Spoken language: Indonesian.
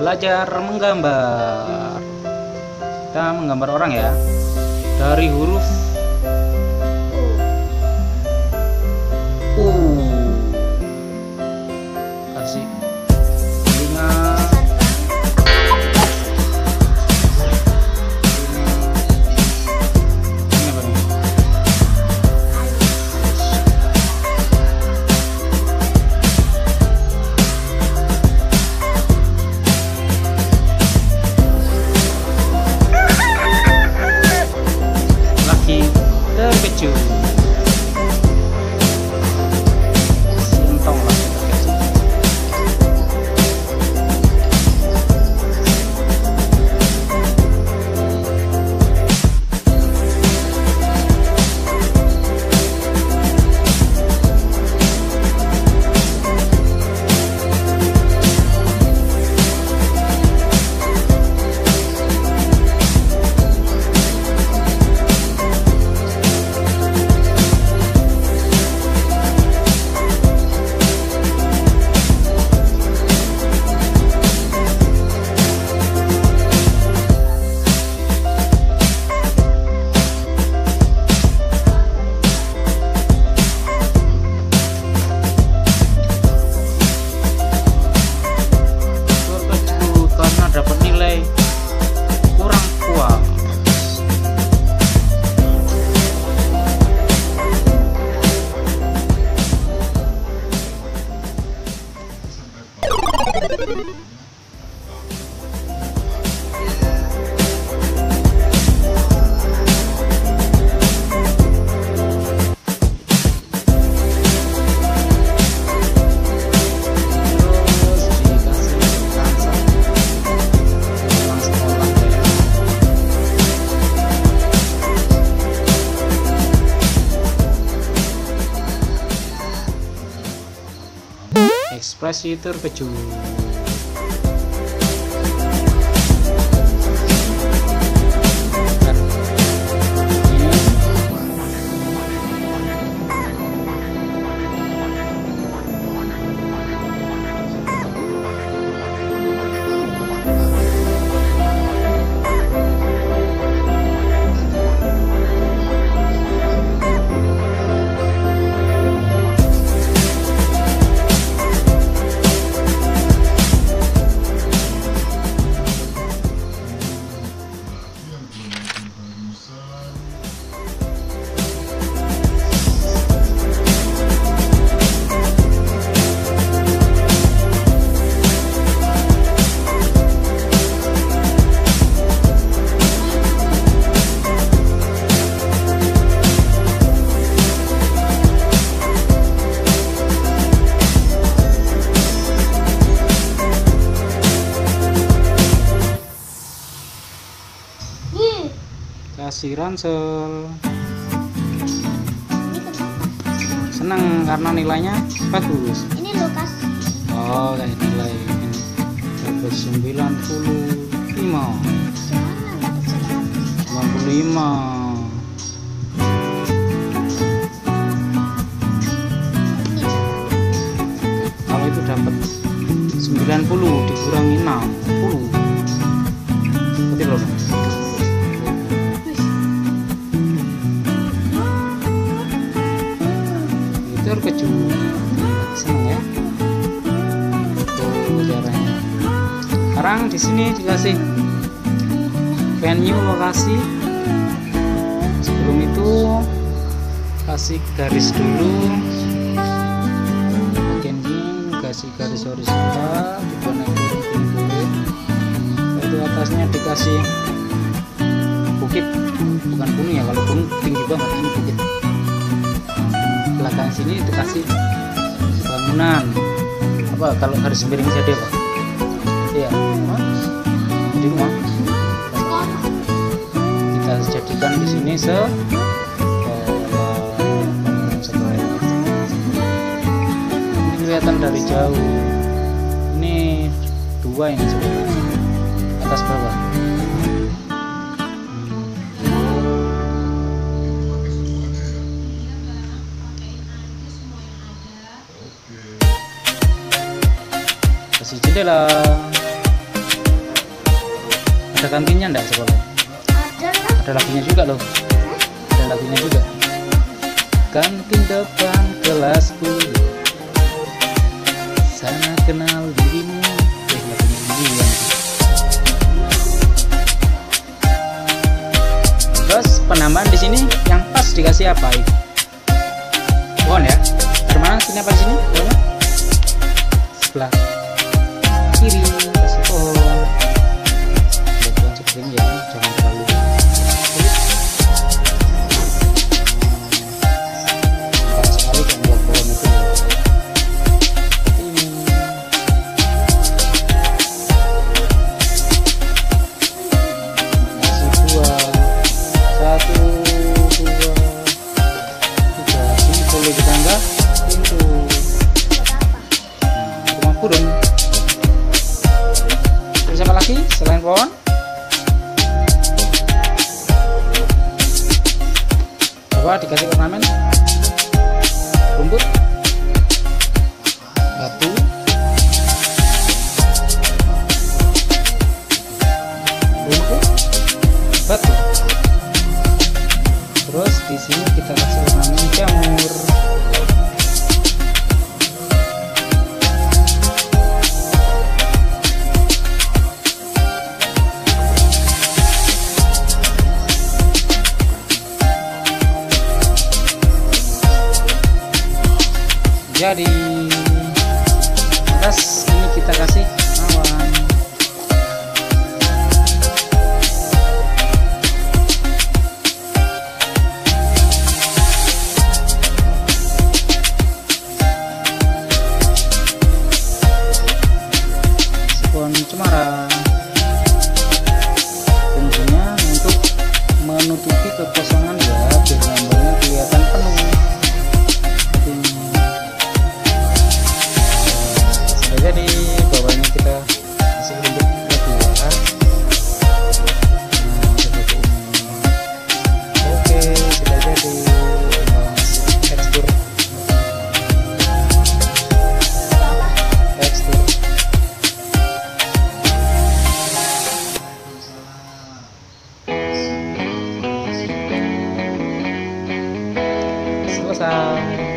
belajar menggambar. Kita menggambar orang ya. Dari huruf ekspresi terkejut kasih ransel. Senang karena nilainya bagus. Ini Lukas. oh kayak nilai ini. Dapat 95 Gimana dapat sekarang? 95 Ini kalau itu dapat 90 dikurangi 60 itu terkejut seneng ya. Tuh caranya sekarang di sini dikasih venue lokasi. Sebelum itu kasih garis dulu. Bagian ini kasih garis horizontal dibuat itu atasnya dikasih sini dikasih bangunan. Apa kalau garis miring pak? Iya. Hah? di rumah. Kita jadikan di sini se sekolah ini kelihatan dari jauh. Ini dua ini sebenarnya. Atas bawah kasih jendela ada kantinnya enggak sekolah? Ada ada lagunya juga loh. Ada lagunya juga. Kantin depan kelasku. Sana kenal dirimu. Eh lagunya ini yang terus penambahan di sini yang pas dikasih apa Ibu? pohon ya. Dari mana sini apa sini? Pohonnya sebelah Kitty. Coba dikasih ornamen. Rumput. Batu. Rumput. Batu. Terus di sini kita kasih ornamen jamur jadi atas ini kita kasih awan. Pohon cemara. Fungsinya untuk menutupi kekosongan ya biar gambarnya kelihatan penuh jadi bawahnya kita bentuk lagi ya nah seperti ini. Oke sudah jadi Nah, tekstur. Tekstur. Selesai